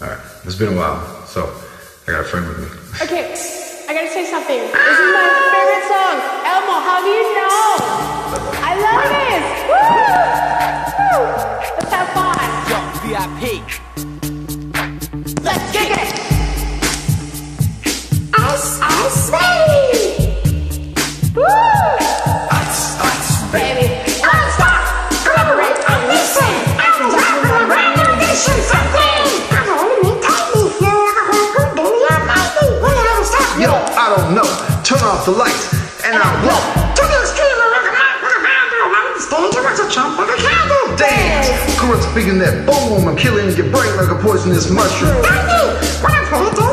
All right, it's been a while, so I got a friend with me. Okay, I gotta say something. This is my favorite song. Elmo, how do you know? I don't know. Turn off the lights, and I won't To the extreme, I a mic with a handle. I'm on the stage, a chump with a candle. dance. Corrupt speaking that boom, I'm killing your brain like a poisonous mushroom. Lightning, when I'm playing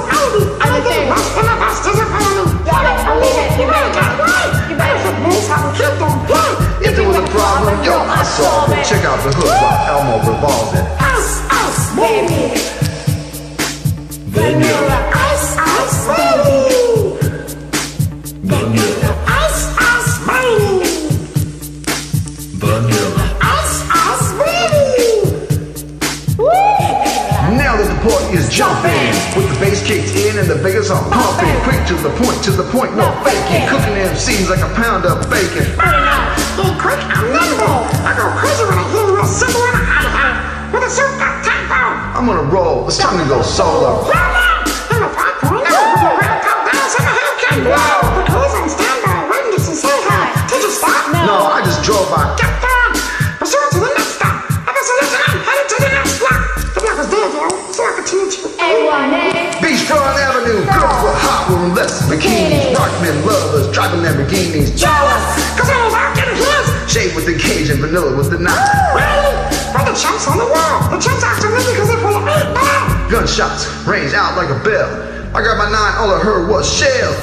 is jumping, with the bass kicked in and the bakers are pumping, quick to the point, to the point, no faking, cooking them seeds like a pound of bacon. Quick, I'm nimble. I go crazy when I hear you singing on a hi-hat with a souped up tempo. I'm gonna roll, it's time to go solo. Less bikinis, rockmen lovers driving Lamborghinis, Jealous, cause I was out getting his. shade with the cage and vanilla with the knot. Ready? For the chumps on the wall. The chumps after me because they pull it right now. Gunshots range out like a bell. I got my nine, all I heard was shells.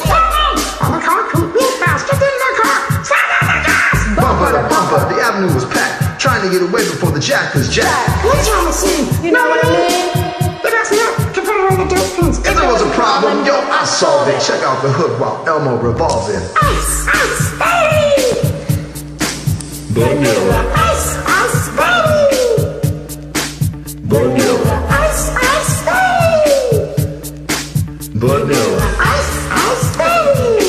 On the concrete, real fast, get in the car, slam on the gas. Bumper to bumper, the avenue was packed, trying to get away before the jack was jacked. Police are on the scene, You know what I mean? If there was a problem, yo, I solved it. Check out the hood while Elmo revolves it. Ice, ice, baby. Vanilla, Ice, ice, baby. vanilla, Ice, ice, baby. vanilla, Ice, ice, baby.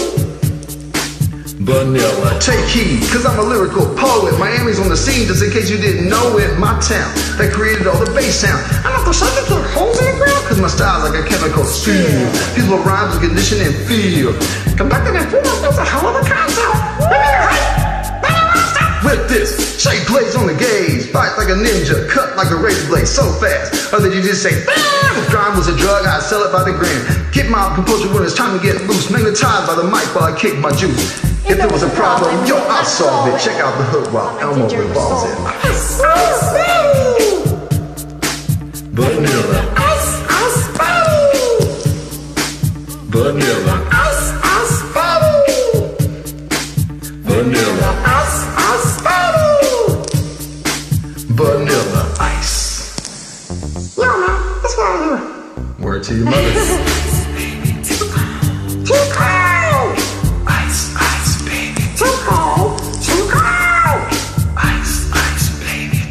vanilla. Take heed, cause I'm a lyrical poet. Miami's on the scene, just in case you didn't know it. My town that created all the bass sound. I'm not the shaker, can hold in the ground. Cause my style's like a chemical steel. People rhymes with condition and feel. Conducting and freedom is a hell of a concept. Women are hype. They don't wanna. With this, shake blades on the gauge. Fight like a ninja, cut like a razor blade so fast. Or did you just say, bam? If crime was a drug, I'd sell it by the gram. Get my composure when it's time to get loose. Magnetized by the mic while I kick my juice. If there was a problem, yo, I'll solve it. Check out the hook while Elmo revolves it. Ice, ice, Word to your mother. Ice, ice, baby. Too cold. Ice, ice, baby. Too cold. Ice, ice, baby.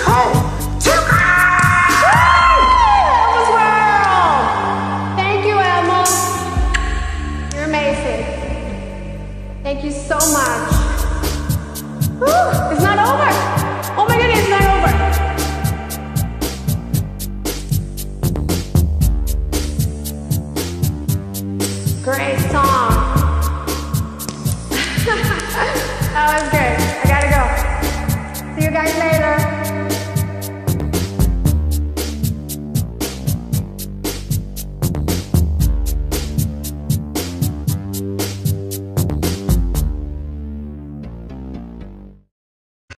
Cold. Elmo's World! Thank you, Elmo. You're amazing. Thank you so much. Whew, it's not over. Great song.